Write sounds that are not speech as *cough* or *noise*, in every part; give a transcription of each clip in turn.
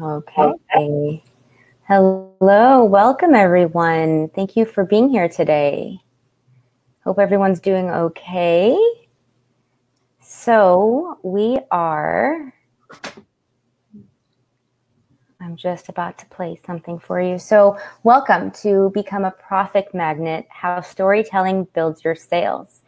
Okay. Hello, welcome everyone. Thank you for being here today. Hope everyone's doing okay. So, we are. I'm just about to play something for you. So, welcome to Become a Profit Magnet How Storytelling Builds Your Sales.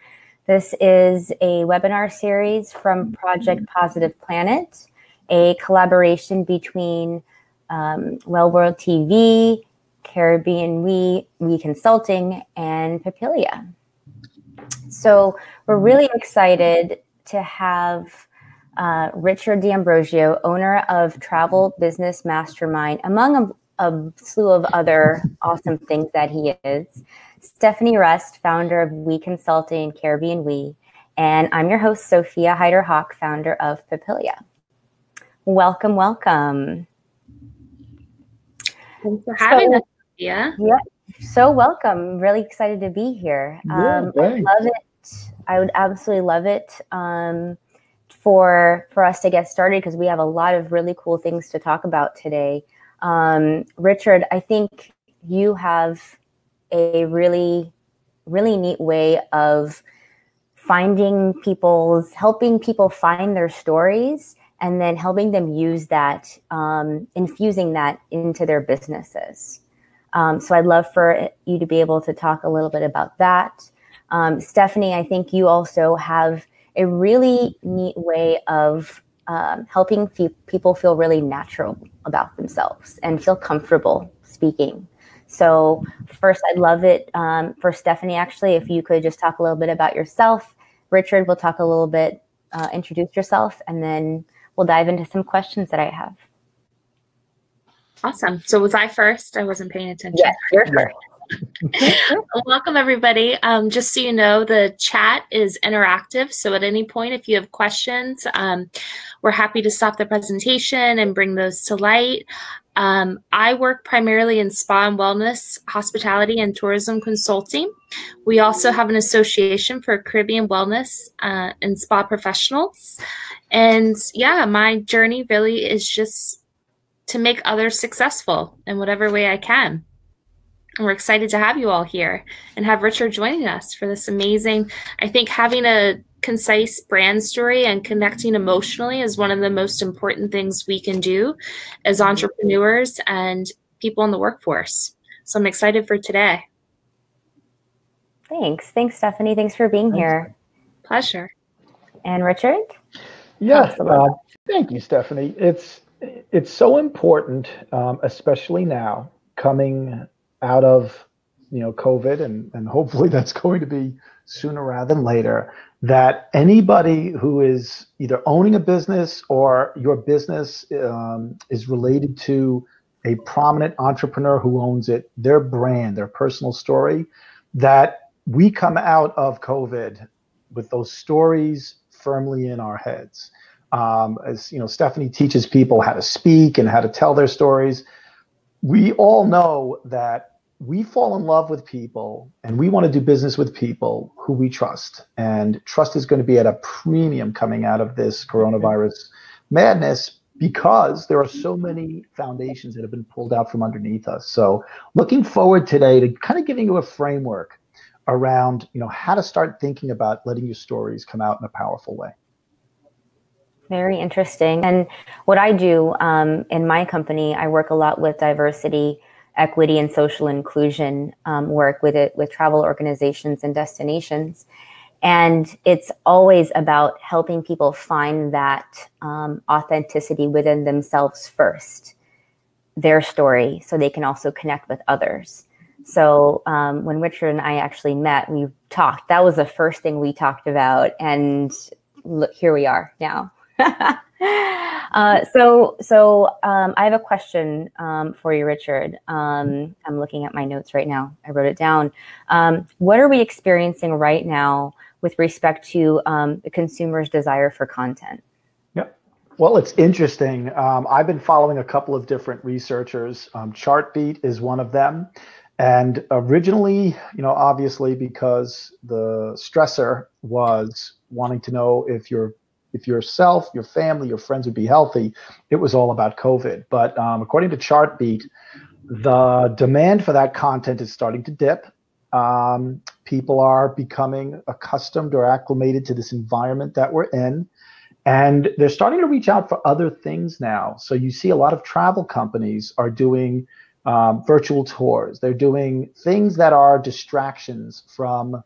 This is a webinar series from Project mm-hmm. Positive Planet a collaboration between um, Well World TV, Caribbean We, We Consulting, and Papilia. So we're really excited to have uh, Richard D'Ambrosio, owner of Travel Business Mastermind, among a, a slew of other awesome things that he is. Stephanie Rest, founder of We Consulting Caribbean We, and I'm your host, Sophia Hyder Hock, founder of Papilia. Welcome, welcome. Thanks for having so, us, Yeah. Yeah, so welcome. Really excited to be here. Yeah, um, I love it. I would absolutely love it um, for for us to get started because we have a lot of really cool things to talk about today. Um, Richard, I think you have a really really neat way of finding people's helping people find their stories and then helping them use that, um, infusing that into their businesses. Um, so I'd love for you to be able to talk a little bit about that. Um, Stephanie, I think you also have a really neat way of um, helping fe- people feel really natural about themselves and feel comfortable speaking. So, first, I'd love it um, for Stephanie, actually, if you could just talk a little bit about yourself. Richard we'll talk a little bit, uh, introduce yourself, and then we'll dive into some questions that I have. Awesome. So was I first? I wasn't paying attention. Yes, you're first. *laughs* welcome everybody. Um, just so you know, the chat is interactive. So at any point, if you have questions, um, we're happy to stop the presentation and bring those to light. Um, I work primarily in spa and wellness, hospitality, and tourism consulting. We also have an association for Caribbean wellness uh, and spa professionals. And yeah, my journey really is just to make others successful in whatever way I can. And we're excited to have you all here and have Richard joining us for this amazing. I think having a concise brand story and connecting emotionally is one of the most important things we can do as entrepreneurs and people in the workforce. So I'm excited for today. Thanks. Thanks, Stephanie. Thanks for being here. Pleasure. And Richard? Yes. Uh, thank you, Stephanie. It's it's so important, um, especially now, coming out of you know COVID, and and hopefully *laughs* that's going to be sooner rather than later that anybody who is either owning a business or your business um, is related to a prominent entrepreneur who owns it, their brand, their personal story, that we come out of COVID with those stories firmly in our heads. Um, as you know, Stephanie teaches people how to speak and how to tell their stories. We all know that we fall in love with people and we want to do business with people who we trust. And trust is going to be at a premium coming out of this coronavirus madness because there are so many foundations that have been pulled out from underneath us. So looking forward today to kind of giving you a framework around, you know, how to start thinking about letting your stories come out in a powerful way. Very interesting. And what I do um, in my company, I work a lot with diversity equity and social inclusion um, work with it with travel organizations and destinations. And it's always about helping people find that um, authenticity within themselves first their story so they can also connect with others. So um, when richard and i actually met we talked. That was the first thing we talked about and look here we are now *laughs* uh, so, so um, I have a question um, for you, Richard. Um, I'm looking at my notes right now. I wrote it down. Um, what are we experiencing right now with respect to um, the consumer's desire for content? Yeah. Well, it's interesting. Um, I've been following a couple of different researchers. Chartbeat is one of them. And originally, you know, obviously because the stressor was wanting to know if your if yourself, your family, your friends would be healthy, it was all about COVID. But um, according to Chartbeat, the demand for that content is starting to dip. Um, people are becoming accustomed or acclimated to this environment that we're in. And they're starting to reach out for other things now. So you see a lot of travel companies are doing um, virtual tours. They're doing things that are distractions from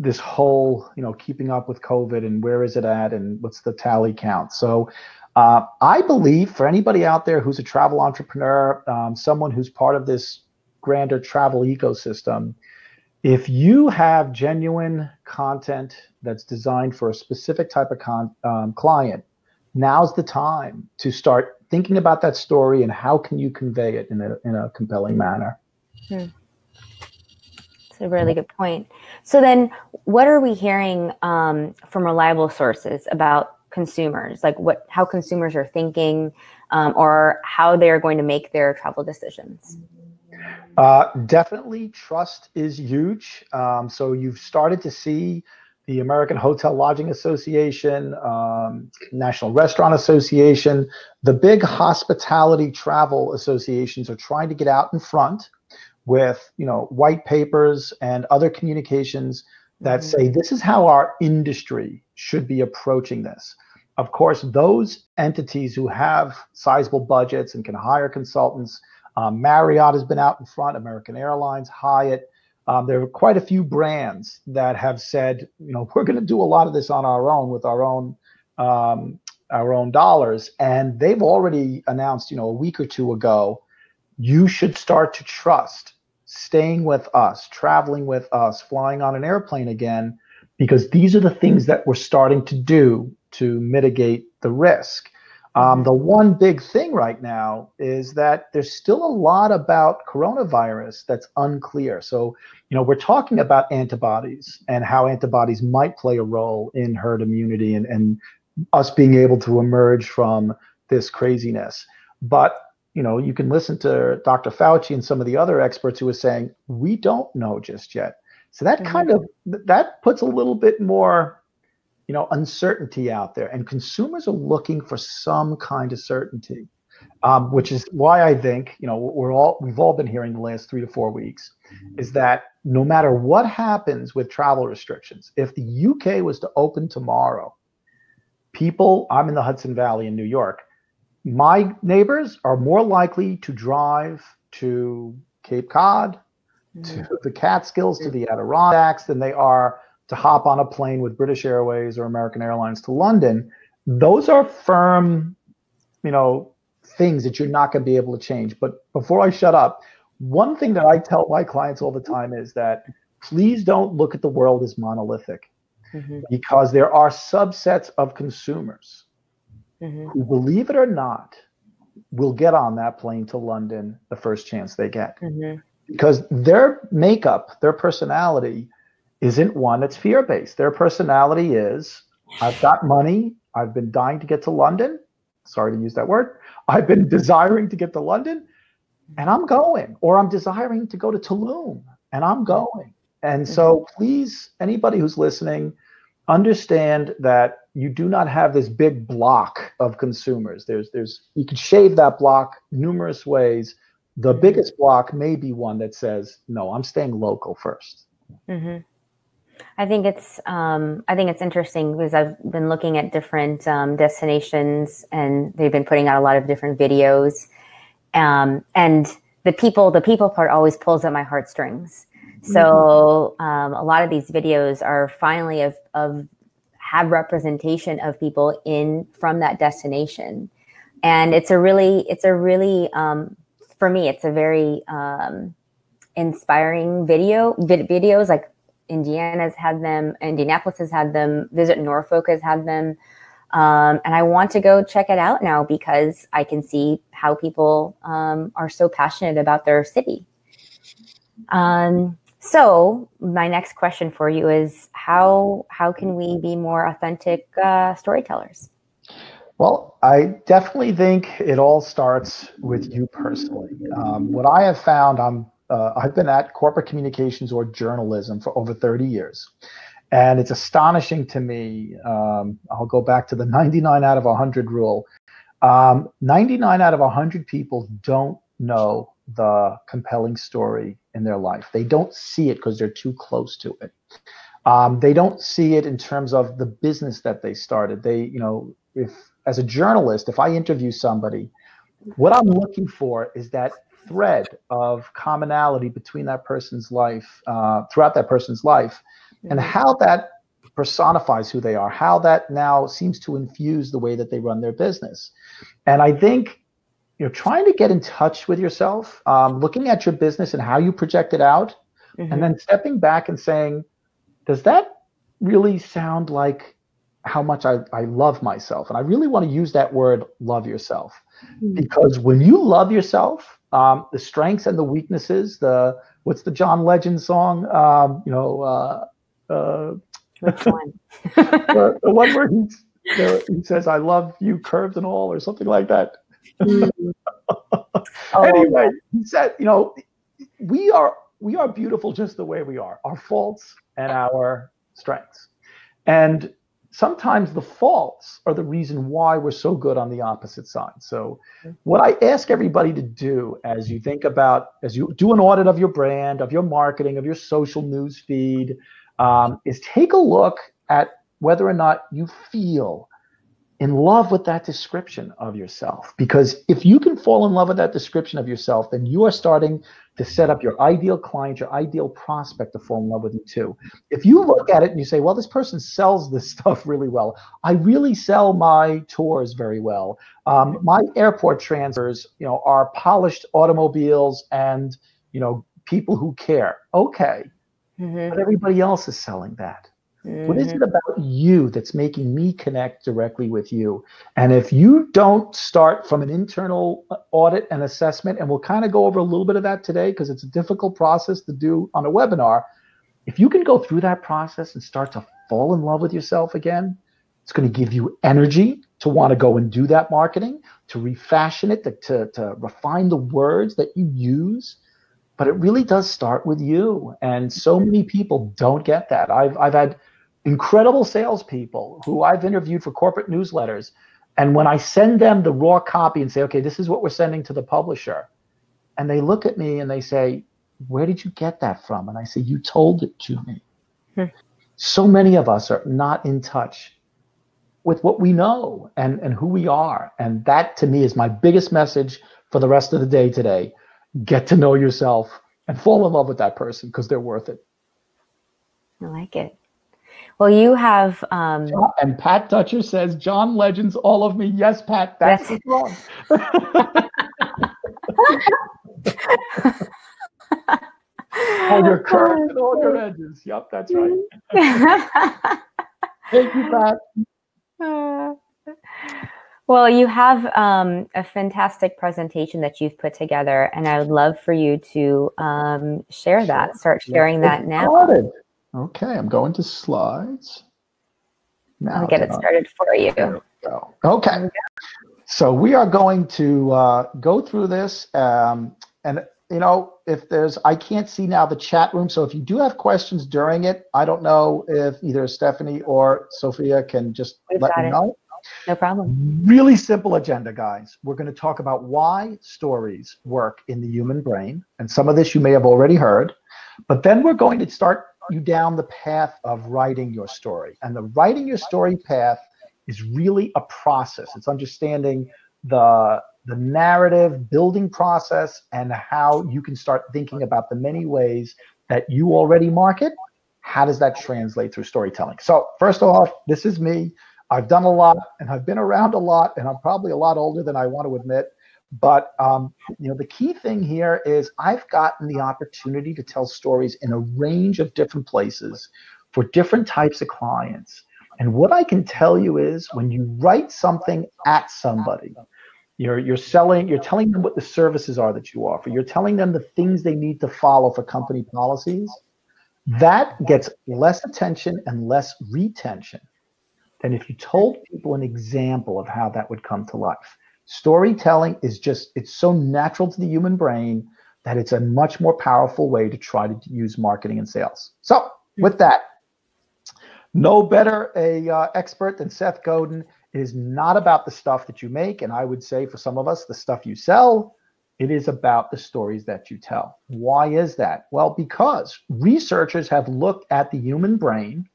this whole, you know, keeping up with COVID and where is it at and what's the tally count. So uh, I believe for anybody out there who's a travel entrepreneur, um, someone who's part of this grander travel ecosystem, if you have genuine content that's designed for a specific type of con- um, client, now's the time to start thinking about that story and how can you convey it in a, in a compelling manner. Hmm. A really good point. So then, what are we hearing um, from reliable sources about consumers? Like what, how consumers are thinking, um, or how they are going to make their travel decisions? Uh, definitely, trust is huge. Um, so you've started to see the American Hotel Lodging Association, um, National Restaurant Association, the big hospitality travel associations are trying to get out in front with you know white papers and other communications that mm-hmm. say this is how our industry should be approaching this. Of course, those entities who have sizable budgets and can hire consultants um, Marriott has been out in front, American Airlines, Hyatt. Um, there are quite a few brands that have said, you know, *laughs* we're going to do a lot of this on our own with our own um, our own dollars, and they've already announced, you know, a week or two ago, you should start to trust staying with us, traveling with us, flying on an airplane again, because these are the things that we're starting to do to mitigate the risk. Um, the one big thing right now is that there's still a lot about coronavirus that's unclear. So, you know, we're talking about antibodies and how antibodies might play a role in herd immunity and, and us being able to emerge from this craziness. But, you know, you can listen to Dr. Fauci and some of the other experts who are saying, we don't know just yet. So that mm-hmm. kind of that puts a little bit more you know uncertainty out there and consumers are looking for some kind of certainty um, which is why i think you know we're all we've all been hearing the last three to four weeks is that no matter what happens with travel restrictions if the uk was to open tomorrow people i'm in the hudson valley in new york my neighbors are more likely to drive to cape cod mm-hmm. to the catskills to the adirondacks than they are to hop on a plane with British Airways or American Airlines to London, those are firm, you know, things that you're not going to be able to change. But before I shut up, one thing that I tell my clients all the time is that please don't look at the world as monolithic mm-hmm. because there are subsets of consumers mm-hmm. who, believe it or not, will get on that plane to London the first chance they get. Mm-hmm. Because their makeup, their personality, isn't one that's fear based. Their personality is I've got money. I've been dying to get to London. Sorry to use that word. I've been desiring to get to London and I'm going, or I'm desiring to go to Tulum and I'm going. And so mm-hmm. please, anybody who's listening, understand that you do not have this big block of consumers. There's there's you can shave that block numerous ways. The biggest block may be one that says, no, I'm staying local 1st mm-hmm. I think it's um, I think it's interesting because I've been looking at different um, destinations and they've been putting out a lot of different videos, um, and the people the people part always pulls at my heartstrings. So mm-hmm. um, a lot of these videos are finally of of have representation of people in from that destination, and it's a really it's a really um, for me it's a very um, inspiring video vid- videos like Indiana's had them, Indianapolis has had them, Visit Norfolk has had them. Um, and I want to go check it out now because I can see how people um, are so passionate about their city. Um, so my next question for you is how how can we be more authentic uh, storytellers? Well, I definitely think it all starts with you personally. Um, what I have found, I'm uh, I've been at corporate communications or journalism for over 30 years. And it's astonishing to me. Um, I'll go back to the *laughs* 99 out of 100 rule. Um, 99 out of 100 people don't know the compelling story in their life. They don't see it because they're too close to it. Um, they don't see it in terms of the business that they started. They, you know, if as a journalist, if I interview somebody, what I'm looking for is that thread of commonality between that person's life, uh, throughout that person's life, and mm-hmm. how that personifies who they are, how that now seems to infuse the way that they run their business. And I think you know, trying to get in touch with yourself, um, looking at your business and how you project it out, mm-hmm. and then stepping back and saying, does that really sound like how much I, I love myself? And I really want to use that word, love yourself, mm-hmm. because when you love yourself, um, the strengths and the weaknesses, the what's the John Legend song? Um, you know, uh, uh, which one? *laughs* *laughs* the, the, one where he, he says, "I love you, curves and all," or something like that. Mm. *laughs* oh, anyway, he said, you know, we are we are beautiful just the way we are, our faults and our strengths. And sometimes the faults are the reason why we're so good on the opposite side. So, what I ask everybody to do as you think about, as you do an audit of your brand, of your marketing, of your social news feed, um, is take a look at whether or not you feel in love with that description of yourself. Because if you can fall in love with that description of yourself, then you are starting to set up your ideal client, your ideal prospect to fall in love with you too. If you look at it and you say, well, this person sells this *laughs* stuff really well. I really sell my tours very well. Um, my airport transfers, you know, are polished automobiles and, you know, people who care. Okay. Mm-hmm. But everybody else is selling that. Mm-hmm. What is it mm-hmm. about you that's making me connect directly with you? And if you don't start from an internal uh, audit and assessment, and we'll kind of go over a little bit of that today because it's a difficult process to do on a webinar. If you can go through that process and start to fall in love with yourself again, it's going to give you energy to want to go and do that marketing, to refashion it, to, to, to refine the words that you use but it really does start with you. And so many people don't get that. I've I've had incredible salespeople who I've interviewed for corporate newsletters. And when I send them the raw copy and say, okay, this is what we're sending to the publisher, and they look at me and they say, where did you get that from? And I say, you told it to me. Hmm. So many of us are not in touch with what we know and, and who we are. And that to me is my biggest message for the rest of the day today. Get to know yourself and fall in love with that person because they're worth it. I like it. Well, you have. Um, and Pat Dutcher says, John Legends, all of me. Yes, Pat, that's, that's wrong. all *laughs* your *laughs* curves and all your edges. Yep, that's right. *laughs* Thank you, Pat. well, you have um, a fantastic presentation that you've put together, and I would love for you to um, share that. Start sharing that now. Okay, I'm going to slides. Now I'll get it started for you. Go. Okay. So we are going to uh, go through this. Um, and, you know, if there's, I can't see now the chat room. So if you do have questions during it, I don't know if either Stephanie or Sophia can just We've let me it. know. No problem. Really simple agenda, guys. We're going to talk about why stories work in the human brain. And some of this you may have already heard. But then we're going to start you down the path of writing your story. And the writing your story path is really a process. It's understanding the the narrative building process and how you can start thinking about the many ways that you already market. How does that translate through storytelling? So, first off, this is me. I've done a lot and I've been around a lot, and I'm probably a lot older than I want to admit. But um, you know, the key thing here is I've gotten the opportunity to tell stories in a range of different places for different types of clients. And what I can tell you is when you write something at somebody, you're you're selling, you're telling them what the services are that you offer. You're telling them the things they need to follow for company policies. That gets less attention and less retention than if you told people an example of how that would come to life. Storytelling is just, it's so natural to the human brain that it's a much more powerful way to try to use marketing and sales. So, with that, no better a uh, expert than Seth Godin. It is not about the stuff that you make, and I would say for some of us, the stuff you sell. It is about the stories that you tell. Why is that? Well, because researchers have looked at the human brain.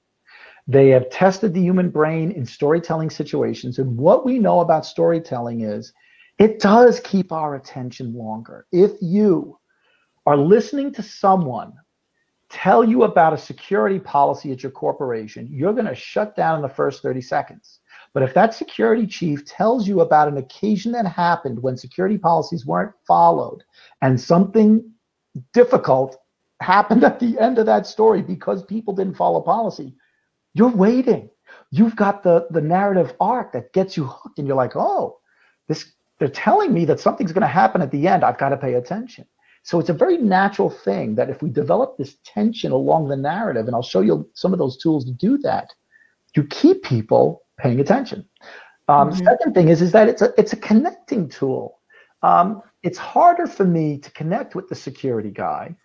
They have tested the human brain in storytelling situations. And what we know about storytelling is it does keep our attention longer. If you are listening to someone tell you about a security policy at your corporation, you're going to shut down in the first 30 seconds. But if that security chief tells you about an occasion that happened when security policies weren't followed and something difficult happened at the end of that story because people didn't follow policy, you're waiting. You've got the, the narrative arc that gets you hooked, and you're like, oh, this they're telling me that something's going to happen at the end. I've got to pay attention. So it's a very natural thing that if we develop this tension along the narrative, and I'll show you some of those tools to do that, you keep people paying attention. Um, mm-hmm. Second thing is, is that it's a it's a connecting tool. Um, it's harder for me to connect with the security guy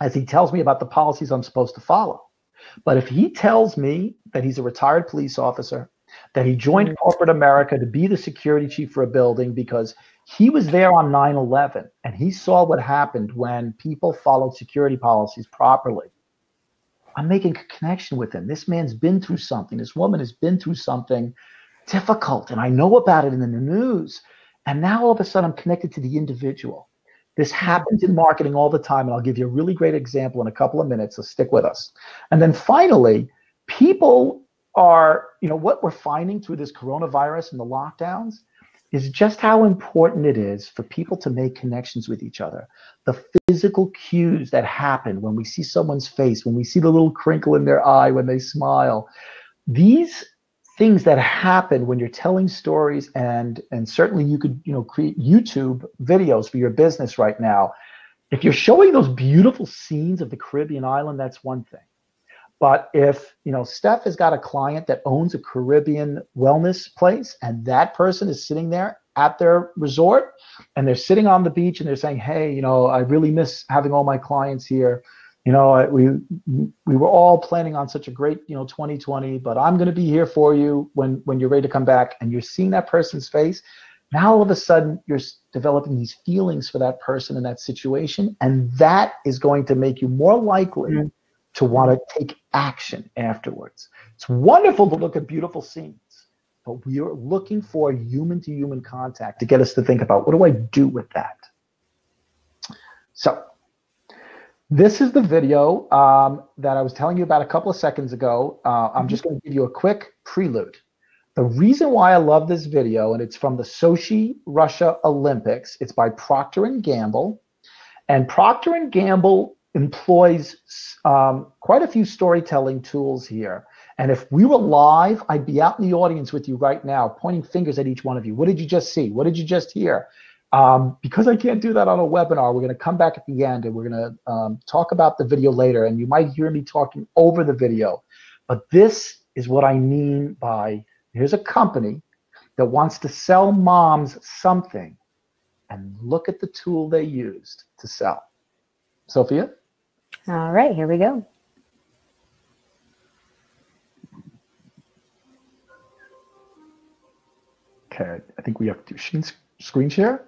as he tells me about the policies I'm supposed to follow. But if he tells me that he's a retired police officer, that he joined mm-hmm. corporate America to be the security chief for a building because he was there on 9 11 and he saw what happened when people followed security policies properly. I'm making a connection with him. This man's been through something. This woman has been through something difficult, and I know about it in the news. And now all of a sudden, I'm connected to the individual. This mm-hmm. happens in marketing all the time, and I'll give you a really great example in a couple of minutes. So stick with us. And then finally, people are, you know, what we're finding through this coronavirus and the lockdowns is just how important it is for people to make connections with each other. The physical cues that happen when we see someone's face, when we see the little crinkle in their eye when they smile, these things that happen when you're telling stories and and certainly you could you know create YouTube videos for your business right now. If you're showing those beautiful scenes of the Caribbean island, that's one thing. But if you know Steph has got a client that owns a Caribbean wellness place, and that person is sitting there at their resort, and they're sitting on the beach, and they're saying, "Hey, you know, I really miss having all my clients here. You know, we we were all planning on such a great you know 2020, but I'm going to be here for you when when you're ready to come back." And you're seeing that person's face. Now all of a sudden you're developing these feelings for that person in that situation, and that is going to make you more likely. Mm-hmm to want to take action afterwards. It's wonderful to look at beautiful scenes, but we are looking for human to human contact to get us to think about what do I do with that? So, this is the video um, that I was telling you about a couple of seconds ago. Uh, I'm just going to give you a quick prelude. The reason why I love this video, and it's from the Sochi Russia Olympics, it's by Procter and Gamble. And Procter and Gamble employs um, quite a few storytelling tools here. And if we were live, I'd be out in the audience with you right now, pointing fingers at each one of you. What did you just see? What did you just hear? Um, because I can't do that on a webinar, we're going to come back at the end and we're going to um, talk about the video later. And you might hear me talking over the video. But this is what I mean by here's a company that wants to sell moms something and look at the tool they used to sell. Sophia? All right, here we go. Okay, I think we have to screen share.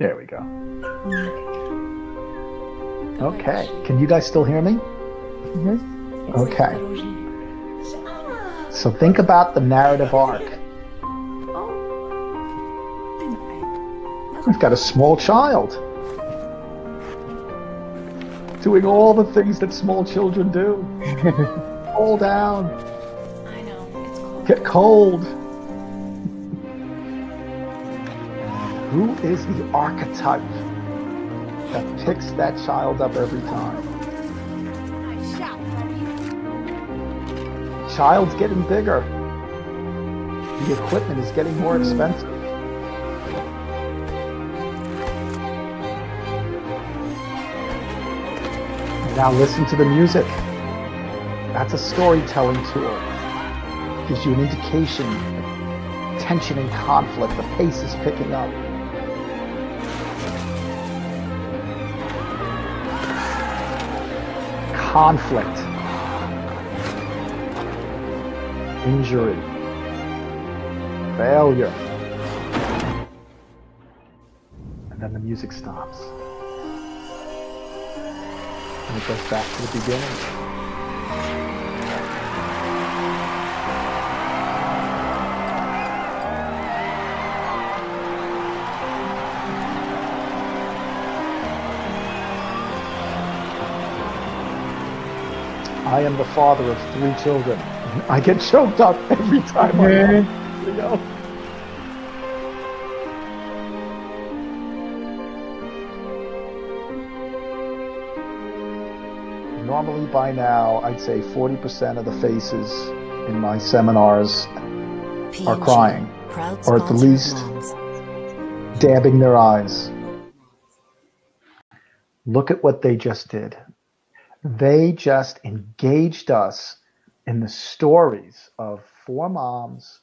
There we go. Okay, can you guys still hear me? Mm-hmm. Okay. So think about the narrative arc. We've got a small child doing all the things that small children do. *laughs* Fall down. I know. It's cold. Get cold. Who is the archetype that picks that child up every time? Child's getting bigger. The equipment is getting more hmm. expensive. Now listen to the music. That's a storytelling tool. Gives you an indication of tension and conflict. The pace is picking up. conflict, injury, failure. And then the music stops. And it goes back to the beginning. I am the father of three children. I get choked up every time I watch Normally by now, I'd say 40% of the faces in my seminars are crying, or at the least dabbing their eyes. Look at what they just did. They just engaged us in the stories of four moms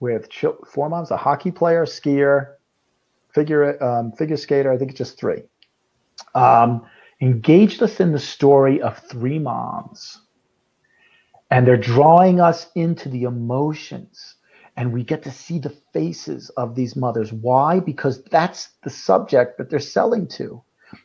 with four moms, a hockey player, skier, figure um, figure skater. I think it's just three. Um, engaged us in the story of three moms, and they're drawing us into the emotions, and we get to see the faces of these mothers. Why? Because that's the subject that they're selling to.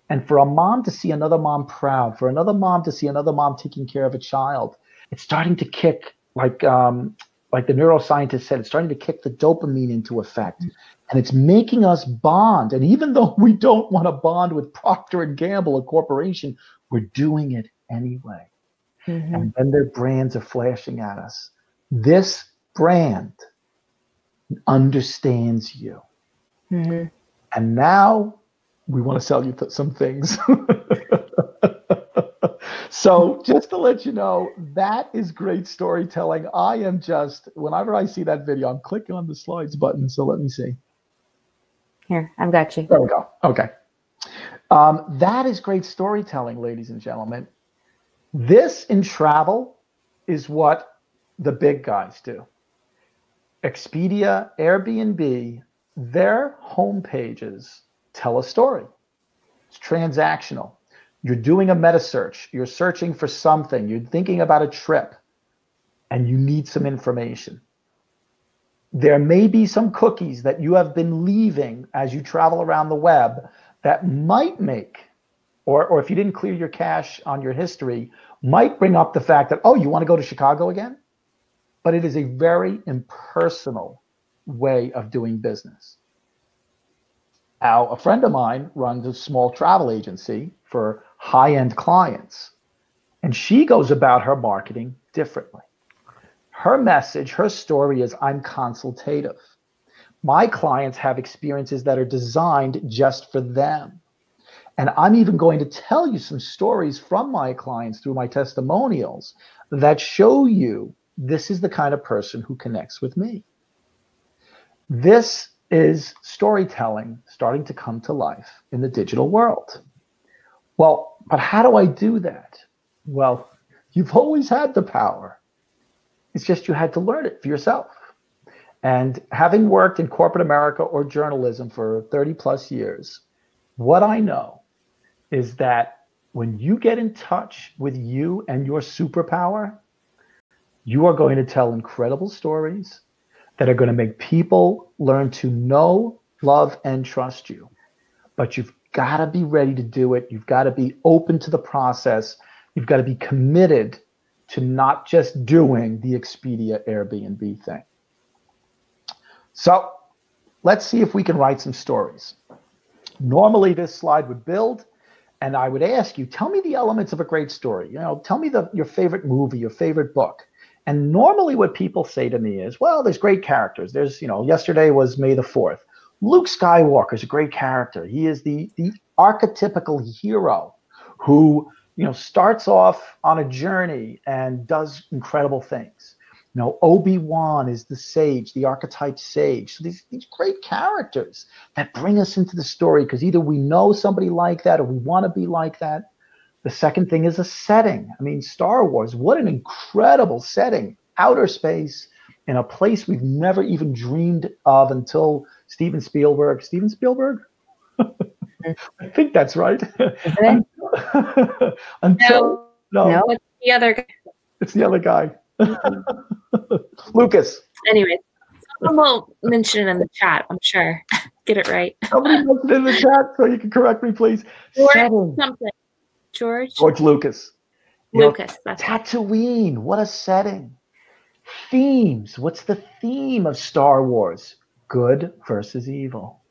And for a mom to see another mom proud, for another mom to see another mom taking care of a child, it's starting to kick like um, like the neuroscientist said, it's starting to kick the dopamine into effect, and it's making us bond. And even though we don't want to bond with Procter and Gamble, a corporation, we're doing it anyway. Mm-hmm. And then their brands are flashing at us. This brand understands you. Mm-hmm. And now we want to sell you th- some things. *laughs* so just to let you know, that is great storytelling. I am just whenever I see that video, I'm clicking on the slides button. So let me see. Here, I've got you. There we go. Okay. Um, that is great storytelling, ladies and gentlemen. This in travel is what the big guys do. Expedia, Airbnb, their home pages tell a story. It's transactional. You're doing a meta search, you're searching for something, you're thinking about a trip, and you need some information. There may be some cookies that you have been leaving as you travel around the web that might make, or, or if you didn't clear your cache on your history, might bring up the fact that, oh, you want to go to Chicago again? But it is a very impersonal way of doing business. Now, a friend of mine runs a small travel agency for high end clients, and she goes about her marketing differently. Her message, her story is I'm consultative. My clients have experiences that are designed just for them. And I'm even going to tell you some stories from my clients through my testimonials that show you this is the kind of person who connects with me. This is storytelling starting to come to life in the digital world. Well, but how do I do that? Well, you've always had the power. It's just you had to learn it for yourself. And having worked in corporate America or journalism for 30 plus years, what I know is that when you get in touch with you and your superpower, you are going to tell incredible stories that are going to make people learn to know, love, and trust you. But you've got to be ready to do it. You've got to be open to the process. You've got to be committed to not just doing the Expedia Airbnb thing. So let's see if we can write some stories. Normally, this slide would build, and I would ask you, tell me the elements of a great story. You know, tell me the, your favorite movie, your favorite book. And normally what people say to me is, well, there's great characters. There's, you know, yesterday was May the 4th. Luke Skywalker is a great character. He is the the archetypical hero who, you know, starts off on a journey and does incredible things. You know, Obi-Wan is the sage, the archetype sage. So these, these great characters that bring us into the story because either we know somebody like that or we want to be like that. The second thing is a setting. I mean, Star Wars, what an incredible setting. Outer space in a place we've never even dreamed of until Steven Spielberg. Steven Spielberg? *laughs* I think that's right. *laughs* until no, no, no, it's the other guy. It's the other guy. Mm-hmm. *laughs* Lucas. Anyway, someone will mention it in the chat, I'm sure. Get it right. Somebody mentioned it in the chat so you can correct me, please. George something. George? George Lucas. You Lucas. Know, Tatooine. What a setting. Themes. What's the theme of Star Wars? Good versus evil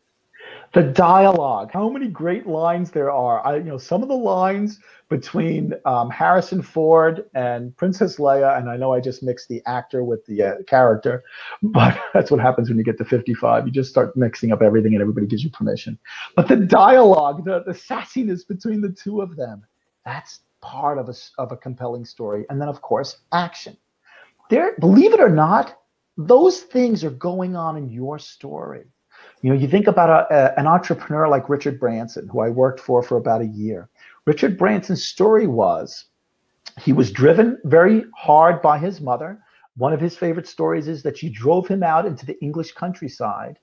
the dialogue how many great lines there are i you know some of the lines between um, harrison ford and princess leia and i know i just mixed the actor with the uh, character but *laughs* that's what happens when you get to 55 you just start mixing up everything and everybody gives you permission but the dialogue the, the sassiness between the two of them that's part of a, of a compelling story and then of course action there believe it or not those things are going on in your story you know, you think about a, a, an entrepreneur like Richard Branson, who I worked for for about a year. Richard Branson's story was he was driven very hard by his mother. One of his favorite stories is that she drove him out into the English countryside,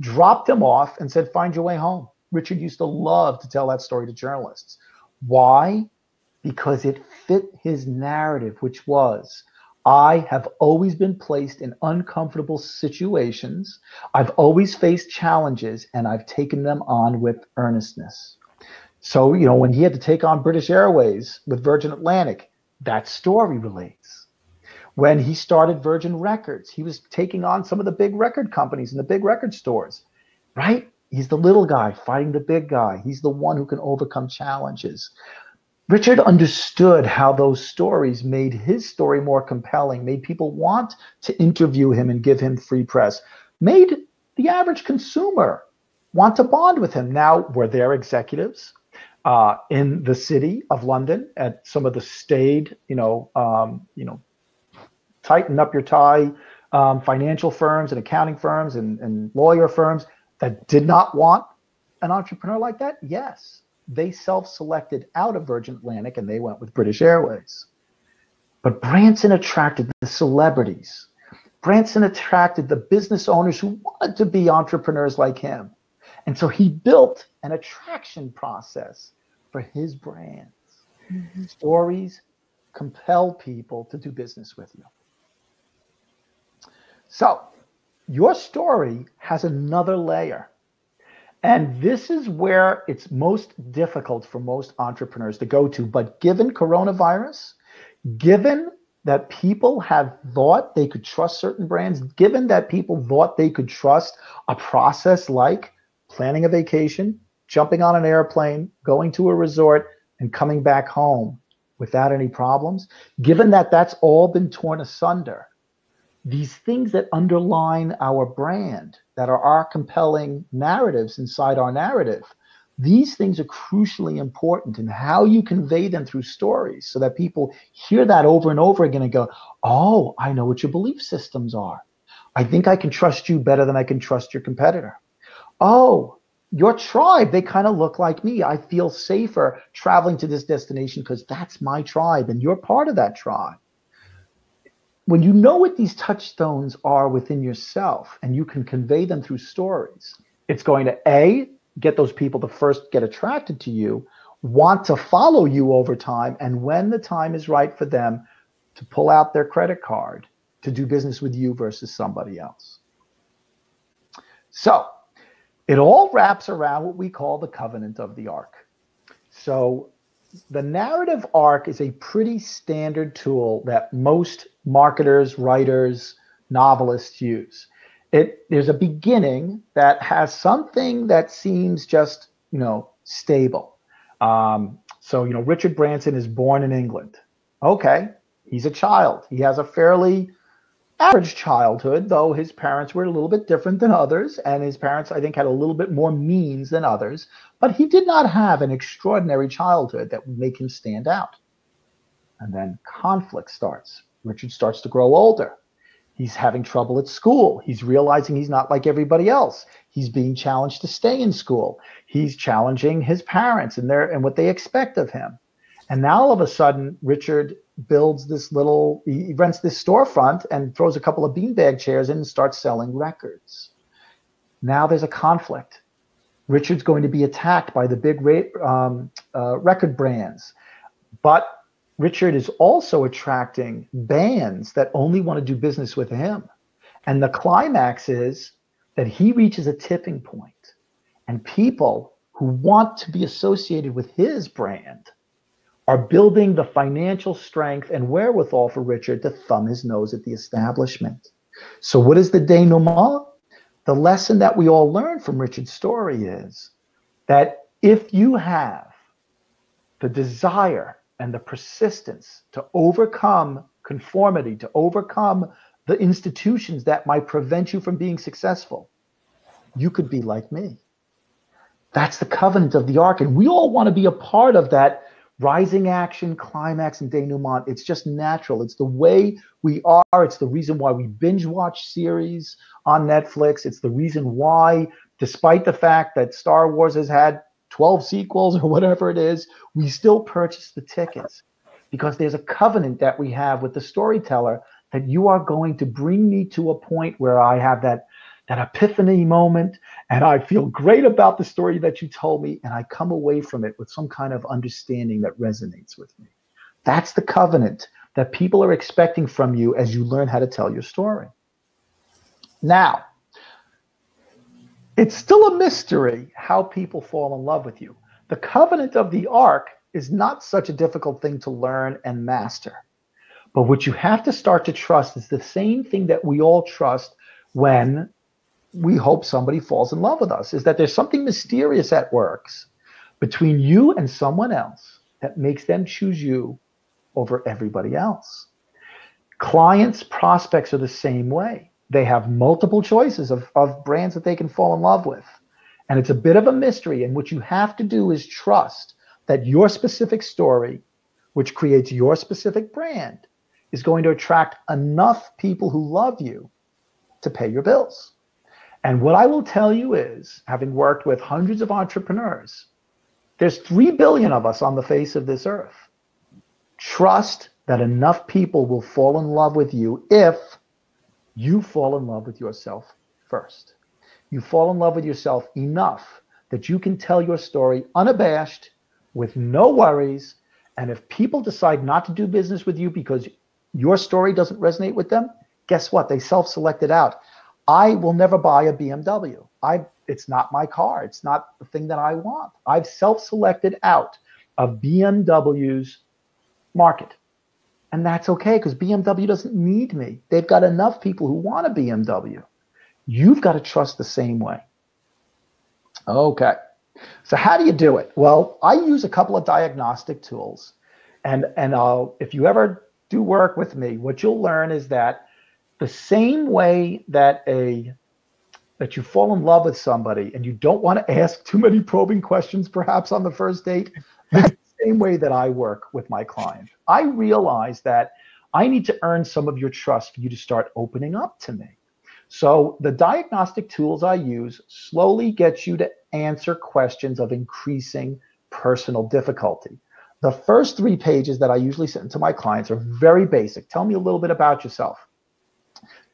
dropped him off, and said, Find your way home. Richard used to love to tell that story to journalists. Why? Because it fit his narrative, which was I have always been placed in uncomfortable situations. I've always faced challenges and I've taken them on with earnestness. So, you know, when he had to take on British Airways with Virgin Atlantic, that story relates. When he started Virgin Records, he was taking on some of the big record companies and the big record stores, right? He's the little guy fighting the big guy. He's the one who can overcome challenges. Richard understood how those stories made his story more compelling, made people want to interview him and give him free press, made the average consumer want to bond with him. Now, were there executives uh, in the city of London at some of the staid, you know, um, you know, tighten up your tie um, financial firms and accounting firms and, and lawyer firms that did not want an entrepreneur like that? Yes they self-selected out of Virgin Atlantic and they went with British Airways. But Branson attracted the celebrities. Branson attracted the business owners who wanted to be entrepreneurs like him. And so he built an attraction process for his brands. Mm-hmm. Stories compel people to do business with you. So, your story has another layer. And this is where it's most difficult for most entrepreneurs to go to. But given coronavirus, given that people have thought they could trust certain brands, given that people thought they could trust a process like planning a vacation, jumping on an airplane, going to a resort, and coming back home without any problems, given that that's all been torn asunder, these things that underline our brand, that are our compelling narratives inside our narrative, these things are crucially important and how you convey them through stories so that people hear that over and over again and go, Oh, I know what your belief systems are. I think I can trust you better than I can trust your competitor. Oh, your tribe, they kind of look like me. I feel safer traveling to this destination because that's my tribe and you're part of that tribe when you know what these touchstones are within yourself and you can convey them through stories, it's going to A, get those people to first get attracted to you, want to follow you over time, and when the time is right for them to pull out their credit card to do business with you versus somebody else. So it all wraps around what we call the covenant of the arc. So the narrative arc is a pretty standard tool that most marketers, writers, novelists use. It there's a beginning that has something that seems just you know stable. Um, so you know Richard Branson is born in England. Okay, he's a child. He has a fairly average childhood, though his parents were a little bit different than others, and his parents, I think, had a little bit more means than others. But he did not have an extraordinary childhood that would make him stand out. And then conflict starts. Richard starts to grow older. He's having trouble at school. He's realizing he's not like everybody else. He's being challenged to stay in school. He's challenging his parents and their and what they expect of him. And now all of a sudden, Richard builds this little, he rents this storefront and throws a couple of beanbag chairs in and starts selling records. Now there's a conflict. Richard's going to be attacked by the big um, uh, record brands. But Richard is also attracting bands that only want to do business with him. And the climax is that he reaches a tipping point, and people who want to be associated with his brand are building the financial strength and wherewithal for Richard to thumb his nose at the establishment. So, what is the denouement? The lesson that we all learn from Richard's story is that if you have the desire and the persistence to overcome conformity, to overcome the institutions that might prevent you from being successful, you could be like me. That's the covenant of the arc. And we all want to be a part of that rising action, climax, and denouement. It's just natural. It's the way we are. It's the reason why we binge watch series on Netflix. It's the reason why, despite the fact that Star Wars has had 12 sequels or whatever it is, we still purchase the tickets because there's a covenant that we have with the storyteller that you are going to bring me to a point where I have that that epiphany moment and I feel great about the story that you told me and I come away from it with some kind of understanding that resonates with me. That's the covenant that people are expecting from you as you learn how to tell your story. Now, it's still a mystery how people fall in love with you. The covenant of the arc is not such a difficult thing to learn and master. But what you have to start to trust is the same thing that we all trust when we hope somebody falls in love with us is that there's something mysterious at works between you and someone else that makes them choose you over everybody else. Clients, prospects are the same way. They have multiple choices of, of brands that they can fall in love with. And it's a bit of a mystery. And what you have to do is trust that your specific story, which creates your specific brand, is going to attract enough people who love you to pay your bills. And what I will tell you is, having worked with hundreds of entrepreneurs, there's 3 billion of us on the face of this earth. Trust that enough people will fall in love with you if you fall in love with yourself first. You fall in love with yourself enough that you can tell your story unabashed, with no worries. And if people decide not to do business with you because your story doesn't resonate with them, guess what? They self selected out. I will never buy a BMW. I it's not my car. It's not the thing that I want. I've self-selected out of BMW's market. And that's okay because BMW doesn't need me. They've got enough people who want a BMW. You've got to trust the same way. Okay. So how do you do it? Well, I use a couple of diagnostic tools. And and I'll, if you ever do work with me, what you'll learn is that the same way that a that you fall in love with somebody and you don't want to ask too many probing questions perhaps on the first date, that's same way that I work with my client. I realize that I need to earn some of your trust for you to start opening up to me. So the diagnostic tools I use slowly get you to answer questions of increasing personal difficulty. The first three pages that I usually send to my clients are very basic. Tell me a little bit about yourself.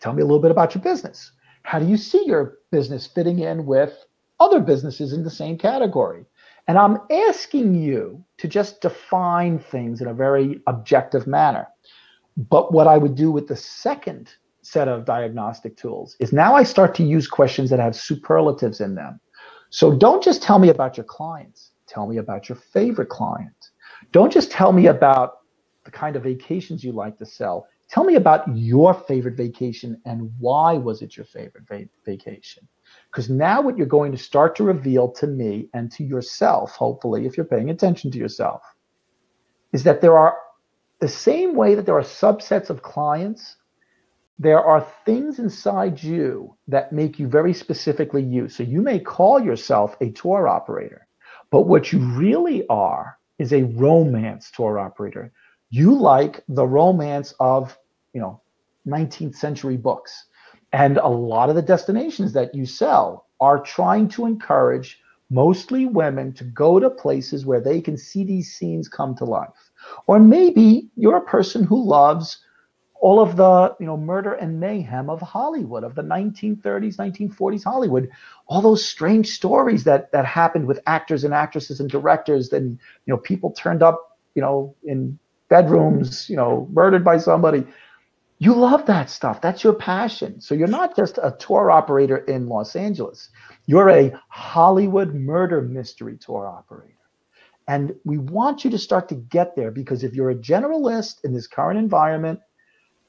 Tell me a little bit about your business. How do you see your business fitting in with other businesses in the same category? And I'm asking you to just define things in a very objective manner. But what I would do with the second set of diagnostic tools is now I start to use questions that have superlatives in them. So don't just tell me about your clients, tell me about your favorite client. Don't just tell me about the kind of vacations you like to sell. Tell me about your favorite vacation and why was it your favorite va- vacation? Because now what you're going to start to reveal to me and to yourself, hopefully, if you're paying attention to yourself, is that there are the same way that there are subsets of clients, there are things inside you that make you very specifically you. So you may call yourself a tour operator, but what you really are is a romance tour operator. You like the romance of, you know, 19th century books. And a lot of the destinations that you sell are trying to encourage mostly women to go to places where they can see these scenes come to life. Or maybe you're a person who loves all of the you know murder and mayhem of Hollywood of the 1930s 1940s Hollywood all those strange stories that that happened with actors and actresses and directors and you know people turned up you know in bedrooms, you know, murdered by somebody. You love that stuff. That's your passion. So you're not just a tour operator in Los Angeles. You're a Hollywood murder mystery tour operator. And we want you to start to get there because if you're a generalist in this current environment,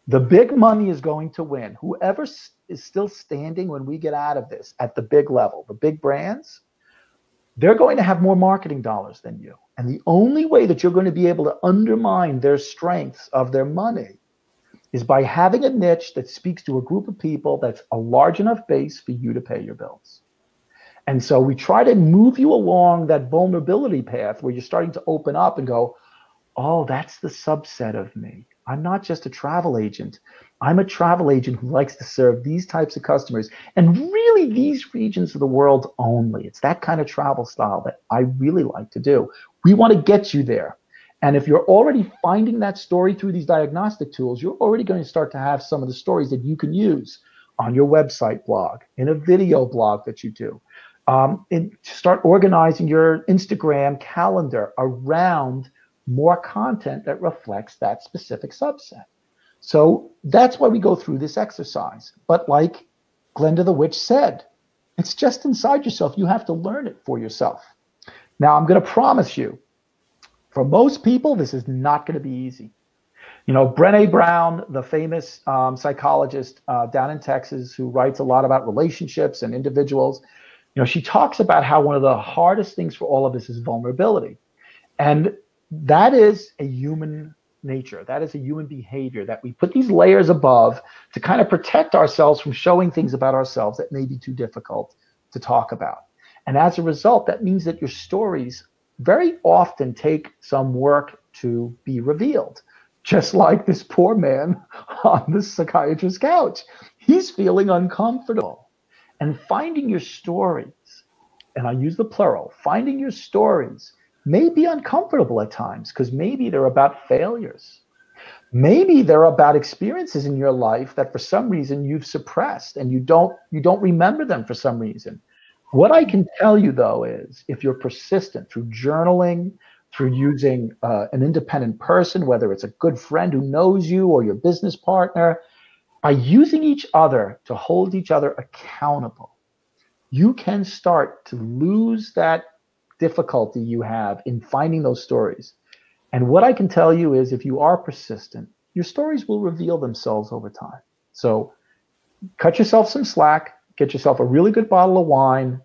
the big money is going to win. Whoever is still standing when we get out of this at the big level, the big brands, they're going to have more marketing dollars than you. And the only way that you're going to be able to undermine their strengths of their money is by having a niche that speaks to a group of people that's a large enough base for you to pay your bills. And so we try to move you along that vulnerability path where you're starting to open up and go, oh, that's the subset of me. I'm not just a travel agent. I'm a travel agent who likes to serve these types of customers and really these regions of the world only. It's that kind of travel style that I really like to do. We want to get you there. And if you're already finding that story through these diagnostic tools, you're already going to start to have some of the stories that you can use on your website blog, in a video blog that you do. Um, and start organizing your Instagram calendar around more content that reflects that specific subset. So that's why we go through this exercise. But like Glinda the Witch said, it's just inside yourself. You have to learn it for yourself. Now, I'm going to promise you, for most people, this is not going to be easy. You know, Brene Brown, the famous um, psychologist uh, down in Texas who writes a lot about relationships and individuals, you know, she talks about how one of the hardest things for all of us is vulnerability. And that is a human nature. That is a human behavior that we put these layers above to kind of protect ourselves from showing things about ourselves that may be too difficult to talk about. And as a result, that means that your stories very often take some work to be revealed. Just like this poor man *laughs* on the psychiatrist's couch. He's feeling uncomfortable. And finding your stories, and I use the plural, finding your stories may be uncomfortable at times because maybe they're about failures. Maybe they're about experiences in your life that for some reason you've suppressed and you don't you don't remember them for some reason. What I can tell you though is if you're persistent through journaling, through using uh, an independent person, whether it's a good friend who knows you or your business partner, by using each other to hold each other accountable, you can start to lose that difficulty you have in finding those stories. And what I can tell you is if you are persistent, your stories will reveal themselves over time. So cut yourself some slack, get yourself a really good bottle of wine,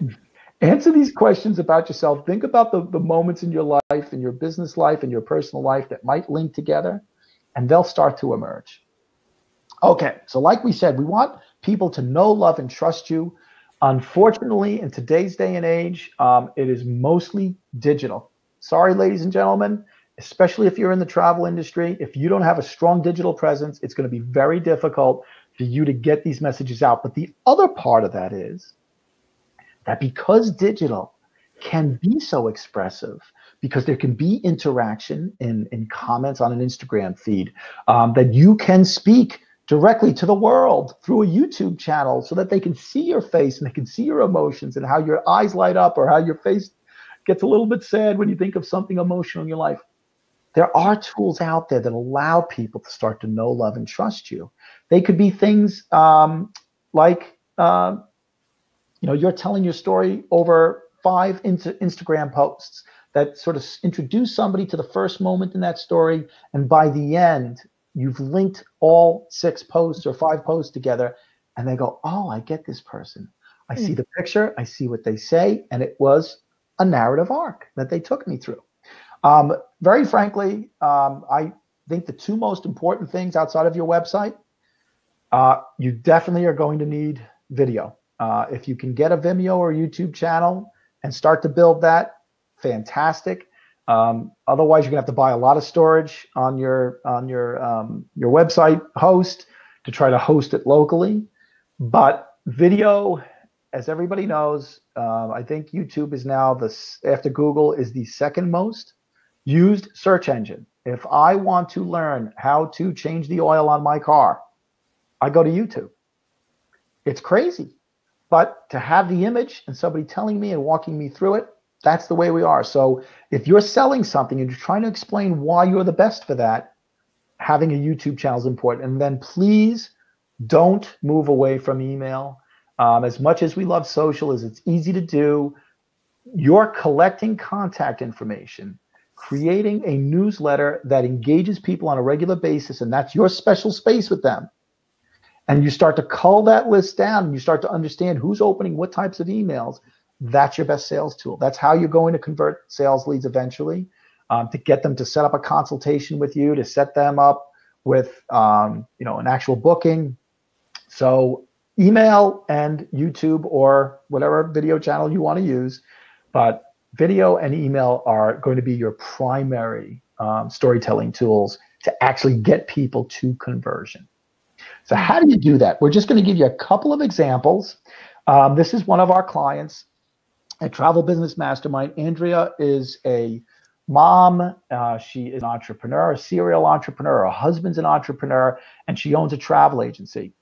*laughs* answer these questions about yourself. Think about the, the moments in your life, in your business life, in your personal life that might link together, and they'll start to emerge. Okay, so like we said, we want people to know, love, and trust you. Unfortunately, in today's day and age, um, it is mostly digital. Sorry, ladies and gentlemen, especially if you're in the travel industry, if you don't have a strong digital presence, it's going to be very difficult for you to get these messages out. But the other part of that is that because digital can be so expressive, because there can be interaction in, in comments on an Instagram feed, um, that you can speak directly to the world through a YouTube channel so that they can see your face and they can see your emotions and how your eyes light up or how your face gets a little bit sad when you think of something emotional in your life. There are tools out there that allow people to start to know, love, and trust you. They could be things um, like, uh, you know, you're telling your story over five Instagram posts that sort of introduce somebody to the first moment in that story. And by the end, you've linked all six posts or five posts together and they go oh i get this person. I see hmm. the picture i see what they say and it was a narrative arc that they took me through. Um, very frankly um, i think the two most important things outside of your website uh, you definitely are going to need video. Uh, if you can get a vimeo or youtube channel and start to build that fantastic um, otherwise, you're gonna have to buy a lot of storage on your on your um, your website host to try to host it locally. But video, as everybody knows, uh, I think YouTube is now the after Google is the second most used search engine. If I want to learn how to change the oil on my car, I go to YouTube. It's crazy. But to have the image and somebody telling me and walking me through it, That's the way we are. So if you're selling something and you're trying to explain why you're the best for that, having a YouTube channel is important. And then please don't move away from email. Um, as much as we love social, as it's easy to do, you're collecting contact information, creating a newsletter that engages people on a regular basis, and that's your special space with them. And you start to cull that list down and you start to understand who's opening what types of emails. That's your best sales tool. That's how you're going to convert sales leads eventually um, to get them to set up a consultation with you, to set them up with um, you know an actual booking. So email and YouTube or whatever video channel you want to use, but video and email are going to be your primary um, storytelling tools to actually get people to conversion. So how do you do that? We're just going to give you a couple of examples. Um, this is one of our clients at Travel Business Mastermind. Andrea is a mom. Uh, she is an entrepreneur, a serial entrepreneur. Her husband's an entrepreneur, and she owns a travel agency.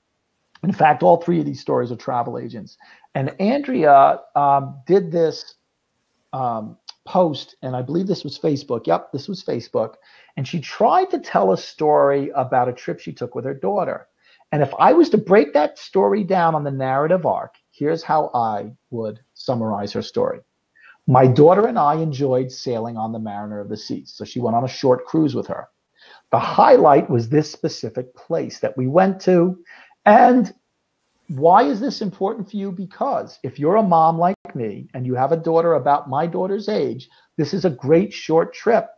In fact, all three of these stories are travel agents. And Andrea um, did this um, post, and I believe this was Facebook. Yep, this was Facebook. And she tried to tell a story about a trip she took with her daughter. And if I was to break that story down on the narrative arc, here's how I would summarize her story. My daughter and I enjoyed sailing on the Mariner of the Seas. So she went on a short cruise with her. The highlight was this specific place that we went to. And why is this important for you? Because if you're a mom like me and you have a daughter about my daughter's age, this is a great short trip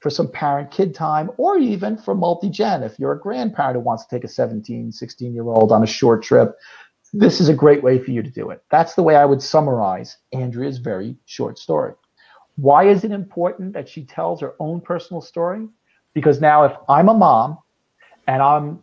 for some parent kid time or even for multi gen. If you're a grandparent who wants to take a 17, 16 year old on a short trip, this is a great way for you to do it. That's the way I would summarize Andrea's very short story. Why is it important that she tells her own personal story? Because now, if I'm a mom and I'm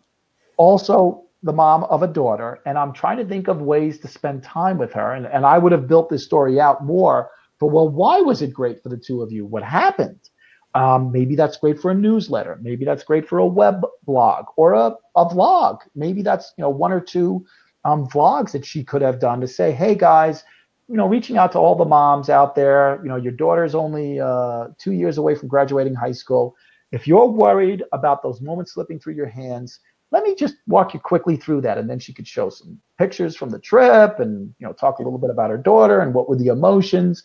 also the mom of a daughter, and I'm trying to think of ways to spend time with her, and, and I would have built this story out more. But well, why was it great for the two of you? What happened? Um, maybe that's great for a newsletter. Maybe that's great for a web blog or a, a vlog. Maybe that's you know one or two um, vlogs that she could have done to say, hey guys, you know, reaching out to all the moms out there. You know, your daughter's only uh, two years away from graduating high school. If you're worried about those moments slipping through your hands, let me just walk you quickly through that. And then she could show some pictures from the trip and, you know, talk a little bit about her daughter and what were the emotions.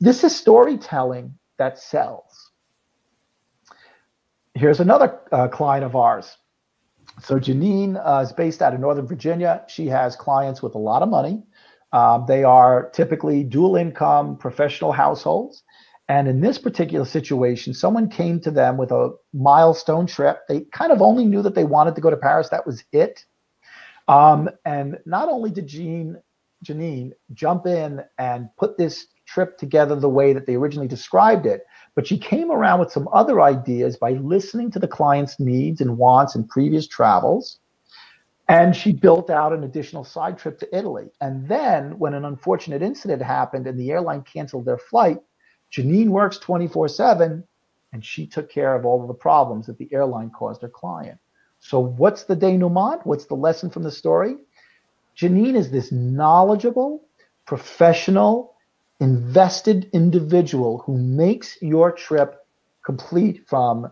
This is storytelling that sells. Here's another uh, client of ours. So Janine uh, is based out of Northern Virginia. She has clients with a lot of money. Um, they are typically dual income professional households. And in this particular situation, someone came to them with a milestone trip. They kind of only knew that they wanted to go to Paris. That was it. Um, and not only did Jean, Janine jump in and put this trip together the way that they originally described it, but she came around with some other ideas by listening to the client's needs and wants and previous travels. And she built out an additional side trip to Italy. And then, when an unfortunate incident happened and the airline canceled their flight, Janine works 24 7 and she took care of all of the problems that the airline caused her client. So, what's the denouement? What's the lesson from the story? Janine is this knowledgeable, professional, invested individual who makes your trip complete from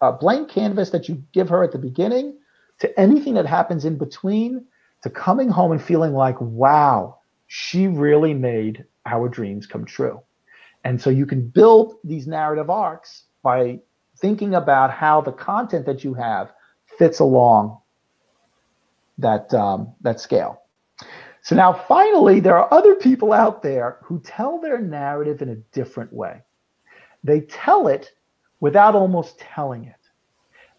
a blank canvas that you give her at the beginning to anything that happens in between to coming home and feeling like, wow, she really made our dreams come true. And so you can build these narrative arcs by thinking about how the content that you have fits along that um, that scale. So now finally, there are other people out there who tell their narrative in a different way. They tell it without almost telling it.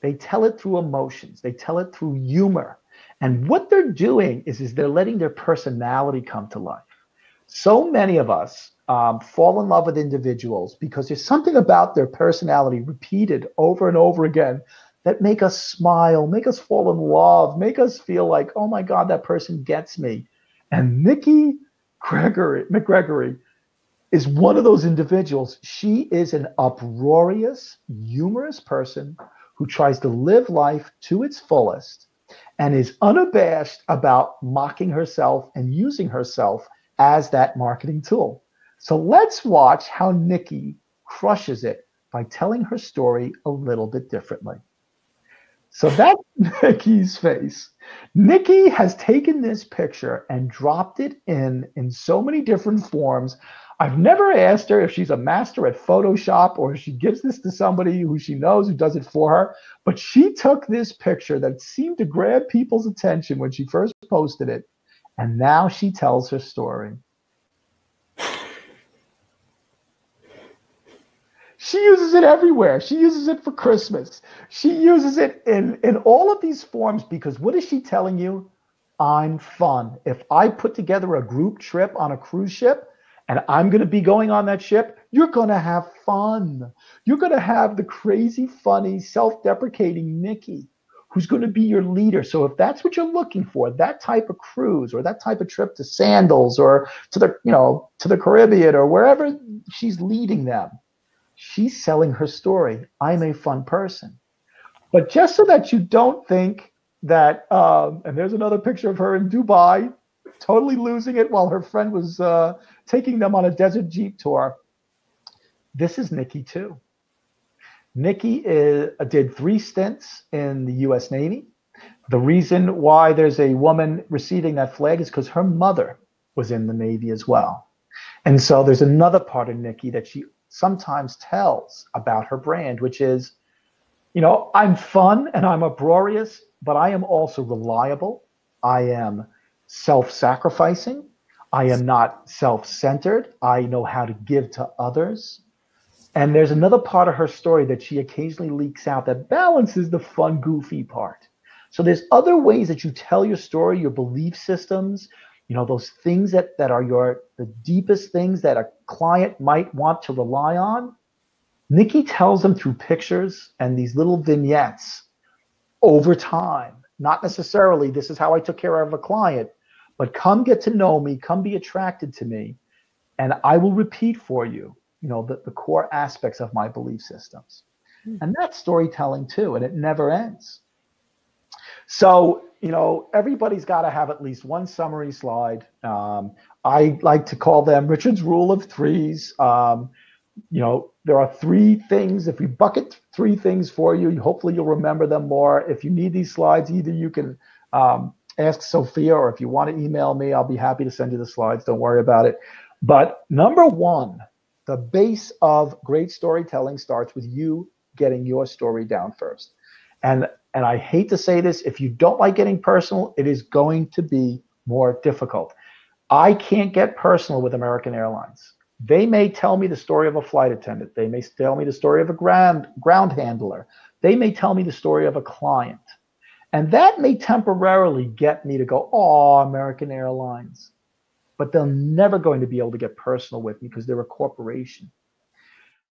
They tell it through emotions. They tell it through humor. And what they're doing is, is they're letting their personality come to life. So many of us um, fall in love with individuals because there's something about their personality repeated over and over again that make us smile, make us fall in love, make us feel like, oh my God, that person gets me. And Nikki Gregory, McGregory is one of those individuals. She is an uproarious, humorous person who tries to live life to its fullest and is unabashed about mocking herself and using herself as that marketing tool. So let's watch how Nikki crushes it by telling her story a little bit differently. So that's *laughs* Nikki's face. Nikki has taken this picture and dropped it in in so many different forms. I've never asked her if she's a master at Photoshop or if she gives this to somebody who she knows who does it for her. But she took this picture that seemed to grab people's attention when she first posted it. And now she tells her story. She uses it everywhere. She uses it for Christmas. She uses it in, in all of these forms because what is she telling you? I'm fun. If I put together a group trip on a cruise ship and I'm going to be going on that ship, you're going to have fun. You're going to have the crazy, funny, self deprecating Nikki who's going to be your leader. So if that's what you're looking for, that type of cruise or that type of trip to Sandals or to the, you know, to the Caribbean or wherever she's leading them, she's selling her story. I'm a fun person. But just so that you don't think that, um, and there's another picture of her in Dubai, totally losing it while her friend was uh, taking them on a desert jeep tour. This is Nikki too. Nikki is, uh, did three stints in the U.S. Navy. The reason why there's a woman receiving that flag is because her mother was in the Navy as well. And so there's another part of Nikki that she sometimes tells about her brand, which is, you know, I'm fun and I'm uproarious, but I am also reliable. I am self sacrificing. I am not self centered. I know how to give to others. And there's another part of her story that she occasionally leaks out that balances the fun, goofy part. So there's other ways that you tell your story, your belief systems, you know those things that that are your the deepest things that a client might want to rely on nikki tells them through pictures and these little vignettes over time. Not necessarily this is how i took care of a client but come get to know me come be attracted to me and i will repeat for you you know the, the core aspects of my belief systems. Mm-hmm. and that's storytelling too and it never ends so you know, everybody's got to have at least one summary slide. Um, I like to call them Richard's rule of threes. Um, you know, there are three things. If we bucket three things for you, hopefully you'll remember them more. If you need these slides, either you can um, ask Sophia, or if you want to email me, I'll be happy to send you the slides. Don't worry about it. But number one, the base of great storytelling starts with you getting your story down first. And and I hate to say this, if you don't like getting personal, it is going to be more difficult. I can't get personal with American Airlines. They may tell me the story of a flight attendant. They may tell me the story of a ground, ground handler. They may tell me the story of a client. And that may temporarily get me to go, oh, American Airlines. But they're never going to be able to get personal with me because they're a corporation.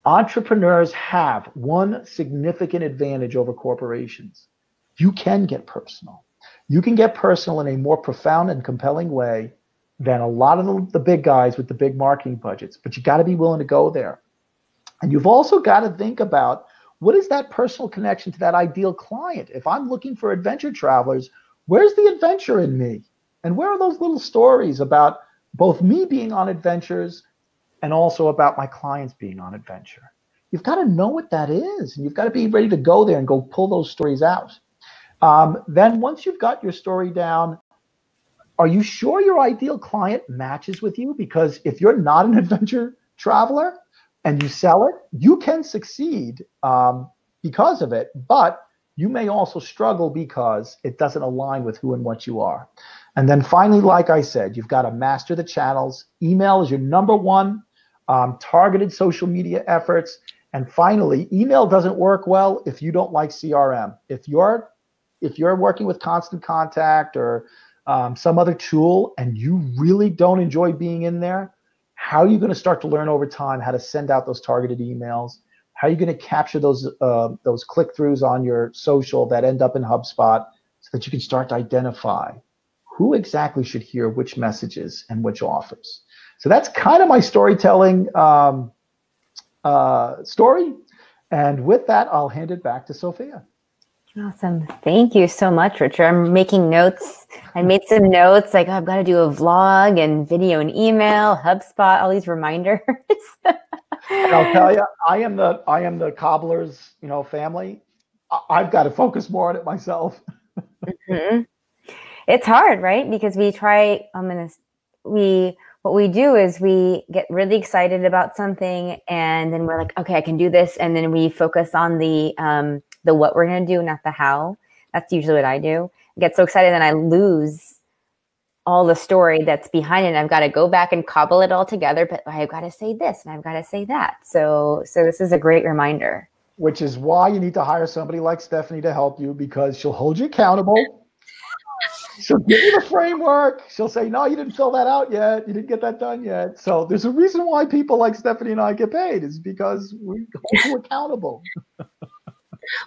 Entrepreneurs have one significant advantage over corporations you can get personal. You can get personal in a more profound and compelling way than a lot of the, big guys with the big marketing budgets, but you got to be willing to go there. And you've also got to think about what is that personal connection to that ideal client? If I'm looking for adventure travelers, where's the adventure in me? And where are those little stories about both me being on adventures and also about my clients being on adventure? You've got to know what that is, and you've got to be ready to go there and go pull those stories out. Um, then once you've got your story down, are you sure your ideal client matches with you? Because if you're not an *laughs* adventure traveler and you sell it, you can succeed um, because of it, but you may also struggle because it doesn't align with who and what you are. And then finally, like I said, you've got to master the channels. Email is your number one um, targeted social media efforts. And finally, email doesn't work well if you don't like CRM. If you're if you're working with constant contact or um, some other tool and you really don't enjoy being in there, how are you going to start to learn over time how to send out those targeted emails? How are you going to capture those uh, those click throughs on your social that end up in HubSpot so that you can start to identify who exactly should hear which messages and which offers? So that's kind of my storytelling um, uh, story. And with that, I'll hand it back to Sophia. Awesome. Thank you so much, Richard. I'm making notes. I made some notes like oh, I've got to do a vlog and video and email, HubSpot, all these reminders. and I'll tell you, I am the I am the cobbler's, you know, family. I, have got to focus more on it myself. mm-hmm. It's hard, right? Because we try. I'm gonna we what we do is we get really excited about something and then we're like okay i can do this and then we focus on the um, the what we're going to do, not the how. That's usually what I do. I get so excited and I lose all the story that's behind it. I've got to go back and cobble it all together, but I've got to say this and I've got to say that. So, so this is a great reminder. Which is why you need to hire somebody like Stephanie to help you because she'll hold you accountable. *laughs* She'll give you the framework. She'll say, "No, you didn't fill that out yet. You didn't get that done yet." So there's a reason why people like Stephanie and I get paid is because we hold you accountable. *laughs*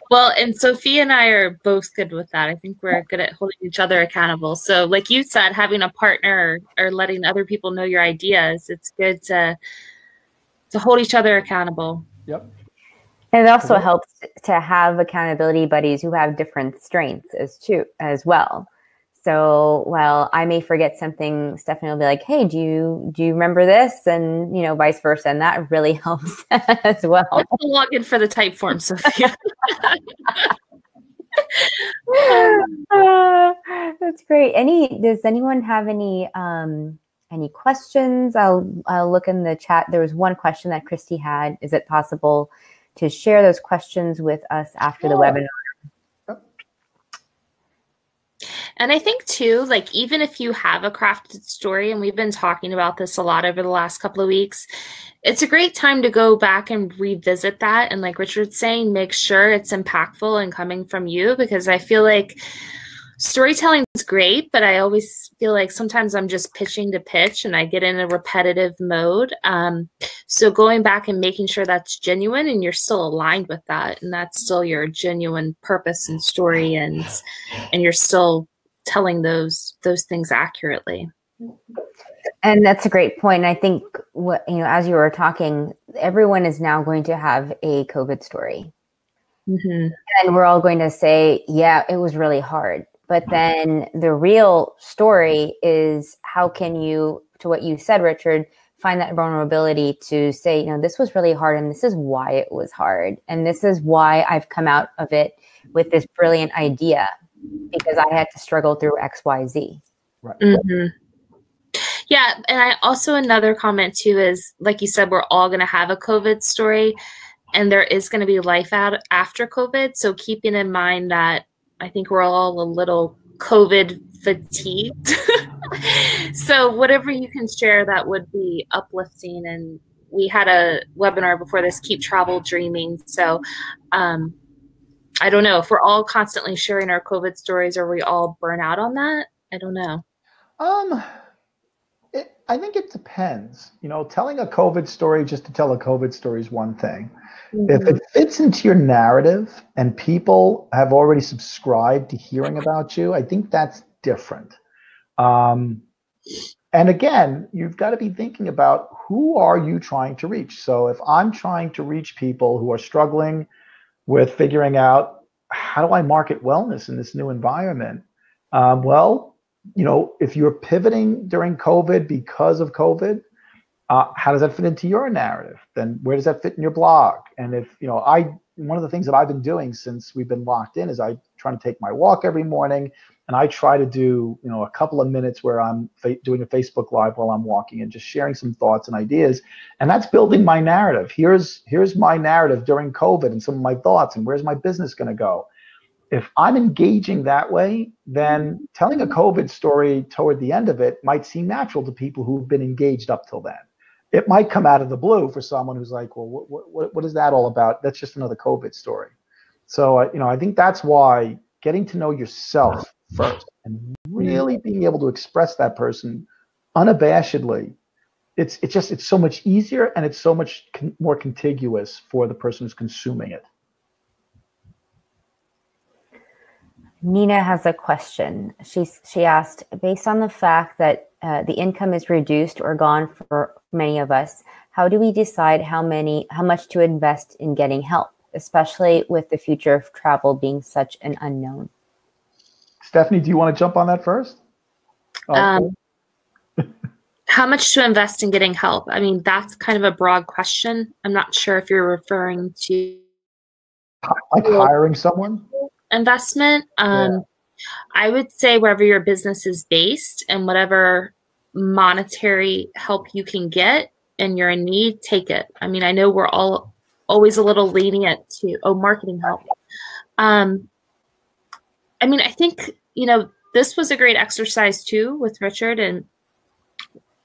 well, and Sophie and I are both good with that. I think we're good at holding each other accountable. So, like you said, having a partner or, letting other people know your ideas, it's good to to hold each other accountable. Yep. And it also helps to have accountability buddies who have different strengths as too as well. So while I may forget something, Stephanie will be like, "Hey, do you do you remember this?" And you know, vice versa, and that really *laughs* helps as well. Let's log in for the Typeform, Sophia. uh, *laughs* *laughs* that's great. Any does anyone have any um, any questions? I'll I'll look in the chat. There was one question that Christy had. Is it possible to share those questions with us after sure. the webinar? And I think too, like even if you have a crafted story, and we've been talking about this a lot over the last couple of weeks, it's a great time to go back and revisit that. And like Richard's saying, make sure it's impactful and coming from you because I feel like storytelling is great, but I always feel like sometimes I'm just pitching to pitch and I get in a repetitive mode. Um, so going back and making sure that's genuine and you're still aligned with that, and that's still your genuine purpose and story, and and you're still telling those those things accurately. And that's a great point. I think what you know, as you were talking, everyone is now going to have a COVID story. Mm-hmm. And we're all going to say, yeah, it was really hard. But then the real story is how can you, to what you said, Richard, find that vulnerability to say, you know, this was really hard and this is why it was hard. And this is why I've come out of it with this brilliant idea because I had to struggle through XYZ. Right. Mm-hmm. Yeah. And I also, another comment too is like you said, we're all going to have a COVID story and there is going to be life out after COVID. So keeping in mind that I think we're all a little COVID fatigued. *laughs* so whatever you can share that would be uplifting and we had a webinar before this keep travel dreaming so um, I don't know if we're all constantly sharing our COVID stories. Are we all burn out on that? I don't know. Um, it, I think it depends. You know, telling a COVID story just to tell a COVID story is one thing. Mm-hmm. If it fits into your narrative and people have already subscribed to hearing about you, I think that's different. Um, and again, you've got to be thinking about who are you trying to reach. So if I'm trying to reach people who are struggling with figuring out how do I market wellness in this new environment? Um, well, you know, if you're pivoting during COVID because of COVID, uh, how does that fit into your narrative? Then where does that fit in your blog? And if you know, I one of the things that I've been doing since we've been locked in is I try to take my walk every morning and I try to do you know a couple of minutes where I'm fa- doing a Facebook live while I'm walking and just sharing some thoughts and ideas, and that's building my narrative. Here's here's my narrative during COVID and some of my thoughts and where's my business going to go. If I'm engaging that way, then telling a COVID story toward the end of it might seem natural to people who've been engaged up till then. It might come out of the blue for someone who's like, well, what, what, what is that all about? That's just another COVID story. So, uh, you know, I think that's why getting to know yourself first. And really being able to express that person unabashedly it's it's just it's so much easier and it's so much con- more contiguous for the person who's consuming it. Nina has a question. She's she asked based on the fact that uh, the income is reduced or gone for many of us how do we decide how many how much to invest in getting help especially with the future of travel being such an unknown. Stephanie, do you want to jump on that first? Oh, um, *laughs* how much to invest in getting help? I mean, that's kind of a broad question. I'm not sure if you're referring to like hiring someone investment. Um, yeah. I would say wherever your business is based and whatever monetary help you can get and you're in need, take it. I mean, I know we're all always a little lenient to oh marketing help. Um, I mean, I think you know this was a great exercise too with Richard, and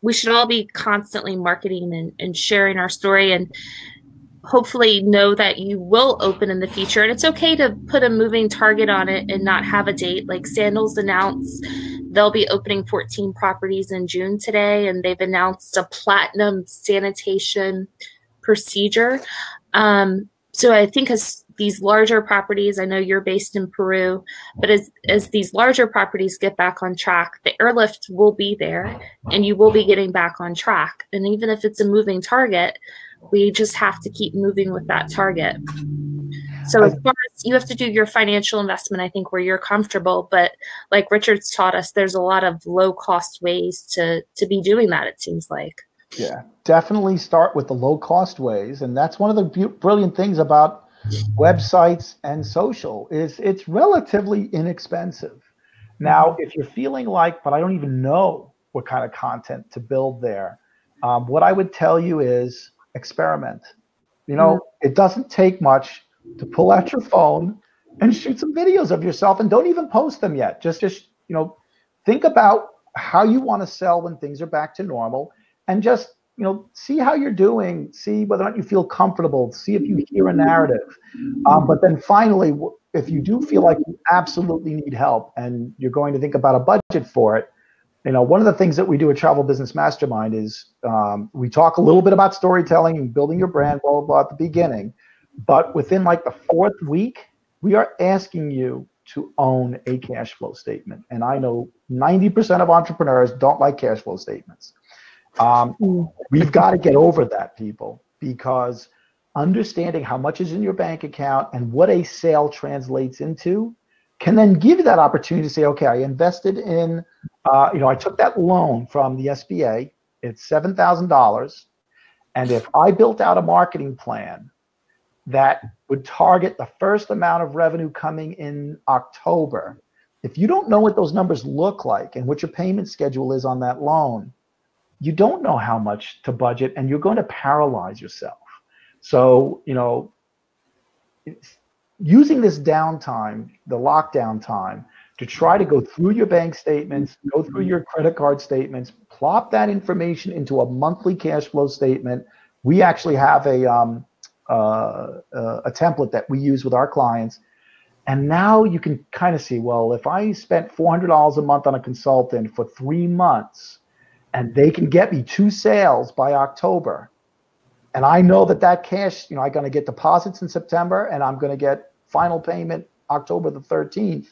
we should all be constantly marketing and, and sharing our story and hopefully know that you will open in the future. And it's okay to put a moving target on it and not have a date. Like Sandals announced they'll be opening 14 properties in June today, and they've announced a platinum sanitation procedure. Um, so I think as these larger properties, I know you're based in Peru, but as, as these larger properties get back on track, the airlift will be there and you will be getting back on track. And even if it's a moving target, we just have to keep moving with that target. So as far as you have to do your financial investment, I think where you're comfortable, but like Richard's taught us, there's a lot of low cost ways to to be doing that. It seems like. Yeah, definitely start with the low cost ways, and that's one of the brilliant things about websites and social is it's relatively inexpensive. Now, if you're feeling like, but I don't even know what kind of content to build there, um, what I would tell you is experiment. You know, mm-hmm. it doesn't take much to pull out your phone and shoot some videos of yourself, and don't even post them yet. Just, just you know, think about how you want to sell when things are back to normal and just you know see how you're doing see whether or not you feel comfortable see if you hear a narrative. Um, but then finally if you do feel like you absolutely need help and you're going to think about a budget for it you know one of the things that we do at travel business mastermind is um, we talk a little bit about storytelling and building your brand blah blah blah at the beginning. But within like the fourth week we are asking you to own a cash flow statement. And i know 90% of entrepreneurs don't like cash flow statements um, we've got to get over that, people, because understanding how much is in your bank account and what a sale translates into can then give you that opportunity to say, okay, I invested in, uh, you know, I took that loan from the SBA. It's seven thousand dollars, and if I built out a marketing plan that would target the first amount of revenue coming in October, if you don't know what those numbers look like and what your payment schedule is on that loan, you don't know how much to budget and you're going to paralyze yourself. So, you know, using this downtime, the lockdown time, to try to go through your bank statements, go through your credit card statements, plop that information into a monthly cash flow statement. We actually have a um, uh, uh, a template that we use with our clients, and now you can kind of see, well, if I spent four hundred dollars a month on a consultant for three months, and they can get me two sales by October, and I know that that cash, you know, I'm going to get deposits in September and I'm going to get final payment October the 13th,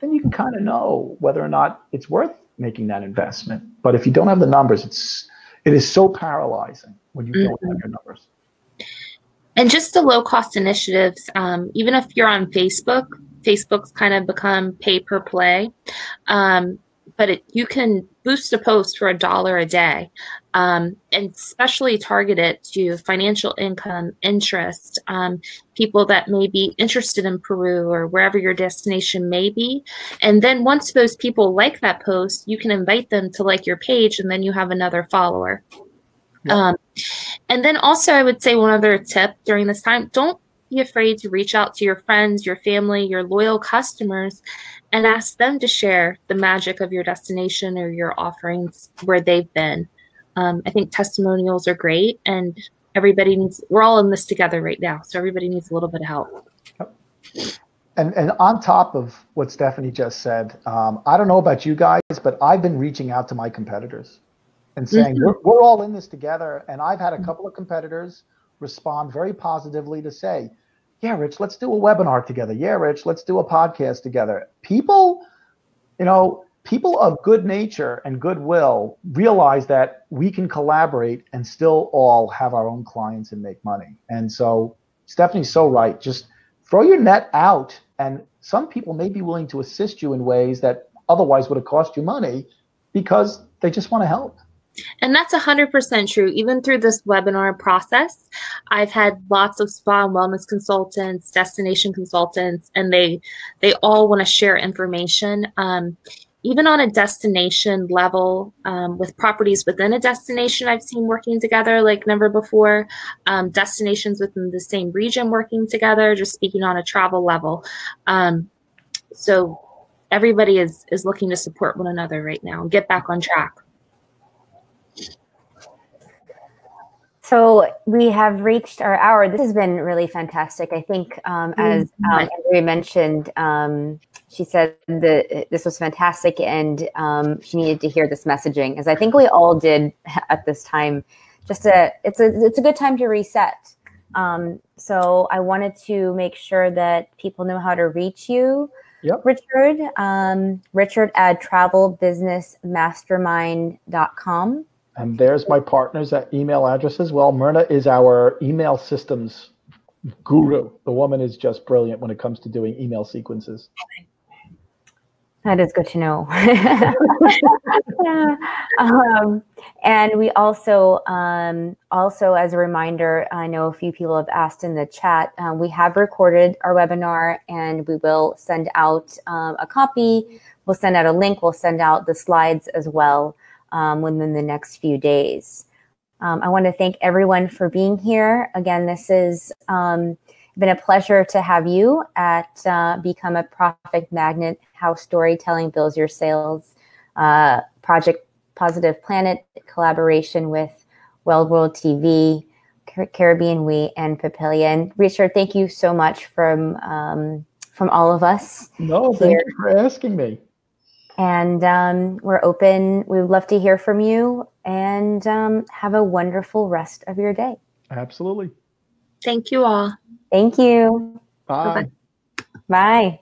then you can kind of know whether or not it's worth making that investment. But if you don't have the numbers, it's it is so paralyzing when you don't have mm-hmm. your numbers. And just the low cost initiatives, um, even if you're on Facebook, Facebook's kind of become pay per play. Um, but it, you can boost a post for a dollar a day um, and especially target it to financial income interest um, people that may be interested in peru or wherever your destination may be and then once those people like that post you can invite them to like your page and then you have another follower yeah. um, and then also i would say one other tip during this time don't be afraid to reach out to your friends, your family, your loyal customers, and ask them to share the magic of your destination or your offerings where they've been. Um, I think testimonials are great, and everybody needs, we're all in this together right now. So everybody needs a little bit of help. And, and on top of what Stephanie just said, um, I don't know about you guys, but I've been reaching out to my competitors and saying, mm-hmm. we're, we're all in this together. And I've had a couple of competitors respond very positively to say, yeah, Rich, let's do a webinar together. Yeah, Rich, let's do a podcast together. People, you know, people of good nature and goodwill realize that we can collaborate and still all have our own clients and make money. And so Stephanie's so right. Just throw your net out, and some people may be willing to assist you in ways that otherwise would have cost you money because they just want to help. And that's 100% true. Even through this webinar process, I've had lots of spa and wellness consultants, destination consultants, and they they all want to share information. Um, even on a destination level, um, with properties within a destination, I've seen working together like never before. Um, destinations within the same region working together, just speaking on a travel level. Um, so everybody is is looking to support one another right now and get back on track. So we have reached our hour. This has been really fantastic. I think, um, as um, Andrea mentioned, um, she said that this was fantastic, and um, she needed to hear this messaging, as I think we all did *laughs* at this time. Just a, it's a, it's a good time to reset. Um, so I wanted to make sure that people know how to reach you. Yep. Richard, um, Richard at travelbusinessmastermind.com. And there's my partners at email address as well. Myrna is our email systems guru. The woman is just brilliant when it comes to doing email sequences. That is good to know. *laughs* um, and we also, um, also as a reminder, I know a few people have asked in the chat. Um, we have recorded our webinar, and we will send out um, a copy. We'll send out a link. We'll send out the slides as well um, within the next few days. Um, I want to thank everyone for being here. Again, this has um, been a pleasure to have you at uh, Become a Profit Magnet How Storytelling Builds Your Sales uh, Project Positive Planet collaboration with Well World TV, Caribbean We, and Papilia. Richard, thank you so much from um, from all of us. No, thank here. you for asking me. And um, we're open. We would love to hear from you and um, have a wonderful rest of your day. Absolutely. Thank you all. Thank you. Bye. Bye. Bye.